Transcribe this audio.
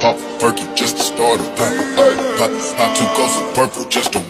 Pop perky just to start a pop. Pop, pop two ghosts of purple just to